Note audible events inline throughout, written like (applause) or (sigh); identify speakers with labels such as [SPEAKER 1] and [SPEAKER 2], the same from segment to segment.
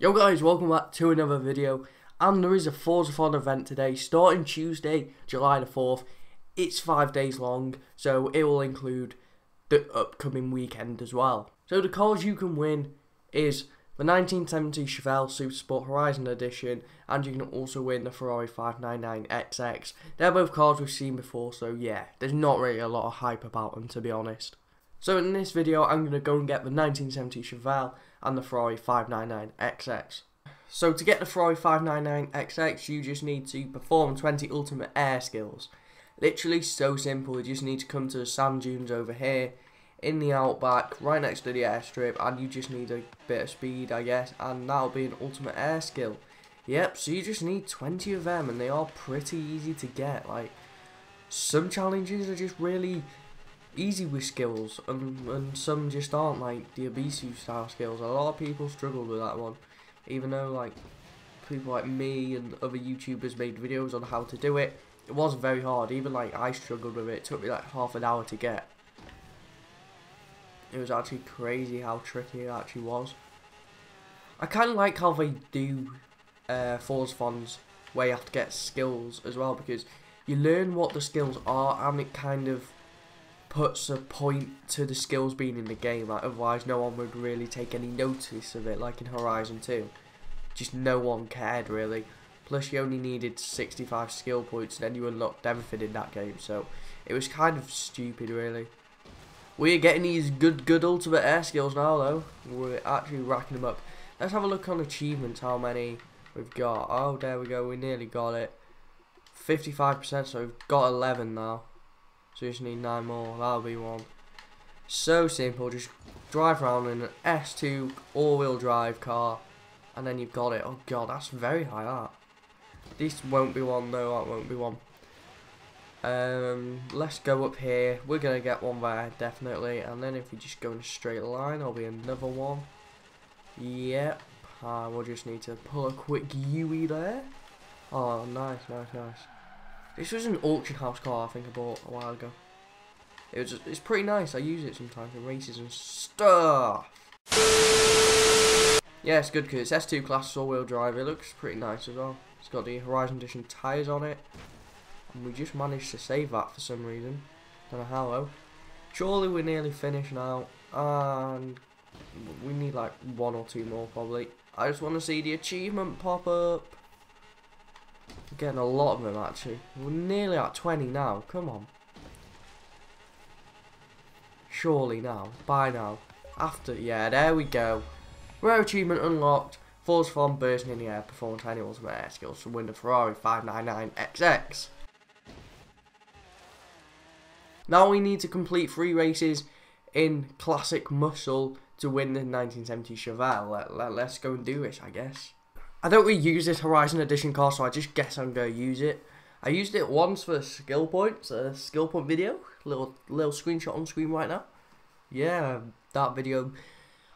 [SPEAKER 1] Yo guys, welcome back to another video. And there is a Forzathon event today, starting Tuesday, July the 4th. It's five days long, so it will include the upcoming weekend as well. So the cars you can win is the 1970 Chevelle Supersport Horizon Edition, and you can also win the Ferrari 599XX. They're both cars we've seen before, so yeah, there's not really a lot of hype about them to be honest. So in this video, I'm going to go and get the 1970 Chevelle and the Ferrari 599XX. So to get the Ferrari 599XX, you just need to perform 20 ultimate air skills. Literally so simple, you just need to come to the sand dunes over here, in the outback, right next to the airstrip, and you just need a bit of speed, I guess, and that'll be an ultimate air skill. Yep, so you just need 20 of them, and they are pretty easy to get, like, some challenges are just really easy with skills, and, and some just aren't, like the Ebisu style skills. A lot of people struggled with that one, even though like people like me and other YouTubers made videos on how to do it. It was very hard, even like I struggled with it. It took me like half an hour to get. It was actually crazy how tricky it actually was. I kind of like how they do uh, Forzathons where you have to get skills as well because you learn what the skills are and it kind of puts a point to the skills being in the game. Like otherwise, no one would really take any notice of it. Like in Horizon 2, just no one cared really. Plus, you only needed 65 skill points, and then you unlocked everything in that game. So it was kind of stupid, really. We're getting these good, good ultimate air skills now, though. We're actually racking them up. Let's have a look on achievements. How many we've got? Oh, there we go. We nearly got it. 55%, so we've got 11 now. So you just need 9 more, that'll be one. So simple, just drive around in an S2 all-wheel drive car, and then you've got it. Oh god, that's very high art. This won't be one though, that won't be one. Um, let's go up here. We're going to get one there, definitely. And then if we just go in a straight line, there'll be another one. Yep. Uh, we'll just need to pull a quick UE there. Oh, nice, nice, nice. This was an auction house car I think I bought a while ago. It was it's pretty nice. I use it sometimes in races and stuff. Yeah, it's good because it's S2 class all-wheel drive. It looks pretty nice as well. It's got the Horizon Edition tyres on it. And we just managed to save that for some reason. Don't know how though. Surely we're nearly finished now. And we need like one or two more probably. I just want to see the achievement pop up. Getting a lot of them actually. We're nearly at 20 now. Come on. Surely now. By now. After. Yeah, there we go. Rare achievement unlocked. Forzathon bursting in the air. Performance any ultimate air skills to win the Ferrari 599XX. Now we need to complete three races in Classic Muscle to win the 1970 Chevelle. Let, let, let's go and do this, I guess. I don't really use this Horizon Edition car, so I just guess I'm going to use it. I used it once for skill points, a skill point video. Little little screenshot on screen right now. Yeah, that video.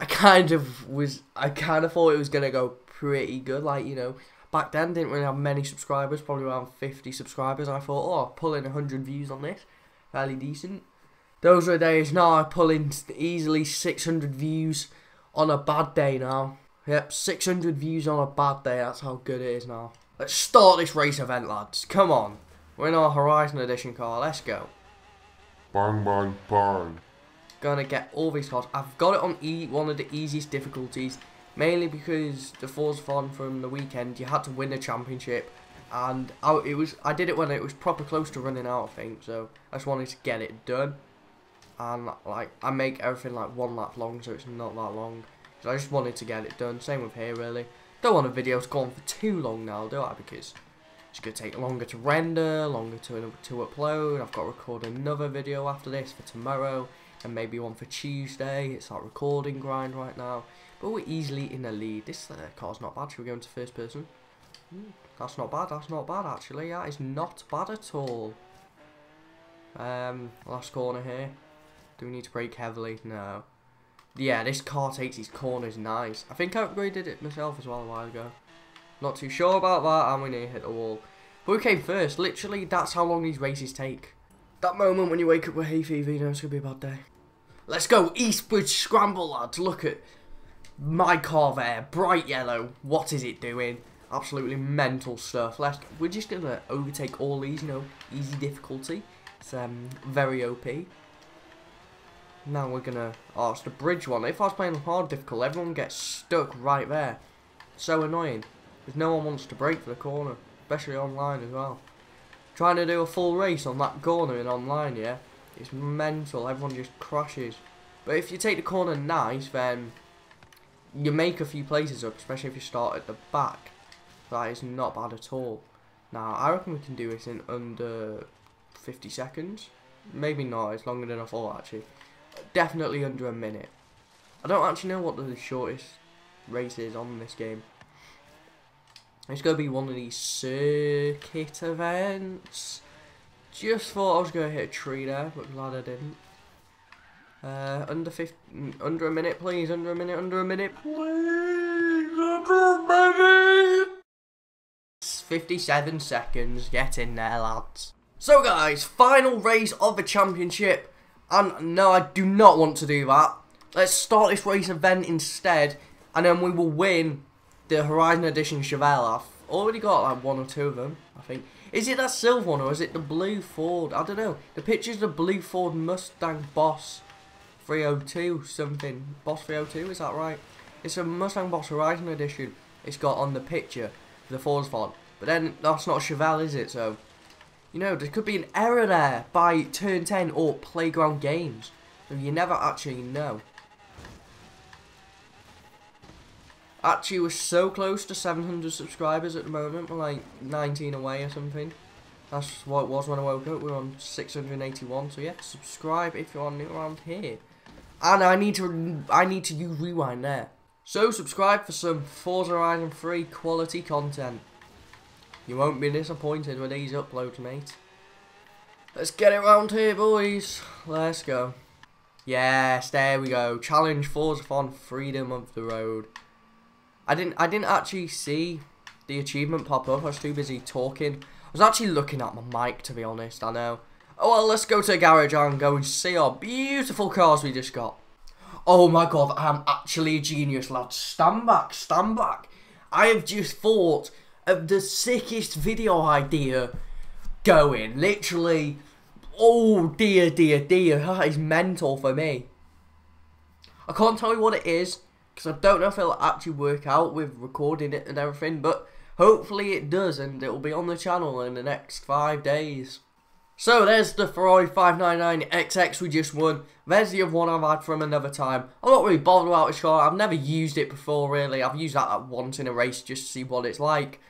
[SPEAKER 1] I kind of was. I kind of thought it was gonna go pretty good. Like you know, back then didn't really have many subscribers, probably around 50 subscribers. I thought, oh, pulling 100 views on this, fairly decent. Those were days. Now I pull in easily 600 views on a bad day now. Yep, 600 views on a bad day, that's how good it is now. Let's start this race event, lads. Come on. We're in our Horizon Edition car, let's go.
[SPEAKER 2] Bang, bang, bang.
[SPEAKER 1] Gonna get all these cars. I've got it on e one of the easiest difficulties, mainly because the Forzathon from the weekend, you had to win the championship. And I, it was, I did it when it was proper close to running out, I think, so I just wanted to get it done. And, like, I make everything, like, one lap long, so it's not that long. So I just wanted to get it done. Same with here, really. Don't want a video to go on for too long now, do I? Because it's going to take longer to render, longer to, to upload. I've got to record another video after this for tomorrow. And maybe one for Tuesday. It's our recording grind right now. But we're easily in the lead. This uh, car's not bad. Should we go into first person? Ooh, that's not bad. That's not bad, actually. That is not bad at all. Um, last corner here. Do we need to brake heavily? No. Yeah, this car takes these corners nice. I think I upgraded it myself as well a while ago. Not too sure about that, and we nearly hit the wall. But we came first. Literally, that's how long these races take. That moment when you wake up with hay fever, you know it's going to be a bad day. Let's go, Eastbridge Scramble, lads. Look at My car there, bright yellow. What is it doing? Absolutely mental stuff. Let's. We're just gonna overtake all these. You know, easy difficulty. It's um very OP. Now we're gonna. Oh, it's the bridge one. If I was playing hard difficult, everyone gets stuck right there. So annoying. Because no one wants to break for the corner, especially online as well. Trying to do a full race on that corner in online, yeah, it's mental. Everyone just crashes. But if you take the corner nice, then you make a few places up, especially if you start at the back. That is not bad at all. Now, I reckon we can do this in under 50 seconds. Maybe not, it's longer than I thought actually. Definitely under a minute. I don't actually know what the shortest race is on this game. It's going to be one of these circuit events. Just thought I was going to hit a tree there, but glad I didn't. Uh, under 50, under a minute, please. Under a minute. Under a minute, please. Under a minute. 57 seconds. Get in there, lads. So, guys, final race of the championship. And no, I do not want to do that. Let's start this race event instead, and then we will win the Horizon Edition Chevelle. I've already got like one or two of them, I think. Is it that silver one or is it the blue Ford? I don't know. The picture's the blue Ford Mustang Boss 302 something. Boss 302, is that right? It's a Mustang Boss Horizon Edition. It's got on the picture, the Ford's font. But then that's not a Chevelle, is it? So, you know, there could be an error there by Turn 10 or Playground Games. So you never actually know. Actually, we're so close to 700 subscribers at the moment. We're like 19 away or something. That's what it was when I woke up. We're on 681. So yeah, subscribe if you're new around here. And I need to I need to use rewind there. So subscribe for some Forza Horizon 3 quality content. You won't be disappointed with these uploads, mate. Let's get it round here, boys. Let's go. Yes, there we go. Challenge Forzathon Freedom of the Road. I didn't I didn't actually see the achievement pop up. I was too busy talking. I was actually looking at my mic to be honest, I know. Oh well let's go to the garage and go and see our beautiful cars we just got. Oh my god, I'm actually a genius lad. Stand back, stand back. I have just thought of the sickest video idea going. Literally oh dear dear dear that is mental for me. I can't tell you what it is because I don't know if it'll actually work out with recording it and everything, but hopefully it does, and it'll be on the channel in the next five days. So there's the Ferrari 599XX we just won. There's the other one I've had from another time. I'm not really bothered about this car. I've never used it before, really. I've used that once in a race just to see what it's like.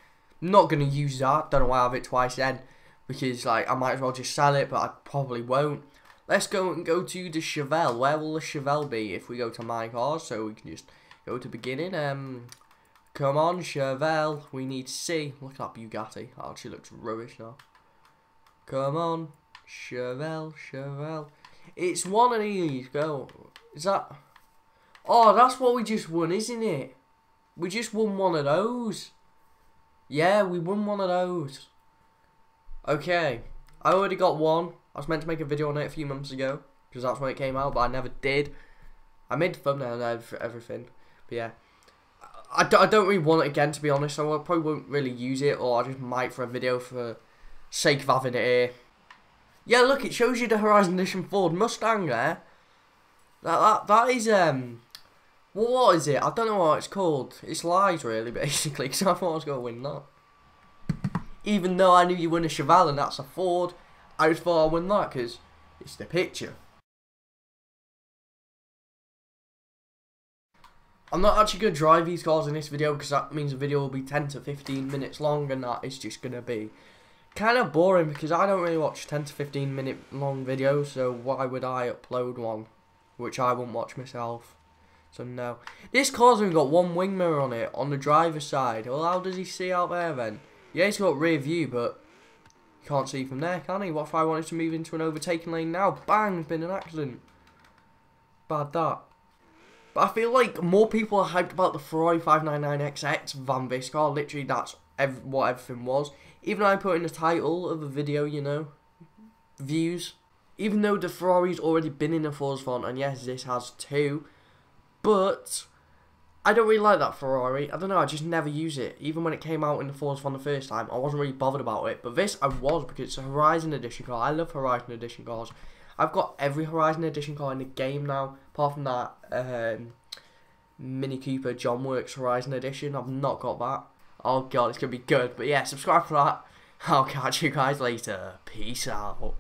[SPEAKER 1] Not going to use that. Don't know why I have it twice then. Because, like, I might as well just sell it, but I probably won't. Let's go and go to the Chevelle. Where will the Chevelle be if we go to my cars? So we can just go to beginning. Um, come on, Chevelle. We need see. Look at that Bugatti. That actually looks rubbish now. Come on, Chevelle, Chevelle. It's one of these. Go. Is that? Oh, that's what we just won, isn't it? We just won one of those. Yeah, we won one of those. Okay. I already got one. I was meant to make a video on it a few months ago because that's when it came out, but I never did. I made the thumbnail and everything, but yeah. I, I don't really want it again, to be honest, so I probably won't really use it, or I just might for a video for sake of having it here. Yeah, look, it shows you the Horizon Edition Ford Mustang there. That, that, that is, um, well, what is it? I don't know what it's called. It's lies, really, (laughs) basically, because I thought I was going to win that. Even though I knew you win a Chevelle and that's a Ford, I just thought I'd win that because it's the picture. I'm not actually going to drive these cars in this video because that means the video will be 10 to 15 minutes long and that is just going to be kind of boring because I don't really watch 10 to 15 minute long videos so why would I upload one which I won't watch myself. So no. This car's only got one wing mirror on it on the driver's side. Well how does he see out there then? Yeah he's got rear view but he can't see from there, can he? What if I wanted to move into an overtaking lane now? Bang, there's been an accident. Bad that. But I feel like more people are hyped about the Ferrari 599XX than this car. Literally, that's ev what everything was. Even though I put in the title of the video, you know, views. Even though the Ferrari's already been in a Forzathon, and yes, this has two. But I don't really like that Ferrari. I don't know. I just never use it. Even when it came out in the Forzathon the first time, I wasn't really bothered about it. But this, I was because it's a Horizon Edition car. I love Horizon Edition cars. I've got every Horizon Edition car in the game now, apart from that um, Mini Cooper John Works Horizon Edition. I've not got that. Oh god, it's gonna be good. But yeah, subscribe for that. I'll catch you guys later. Peace out.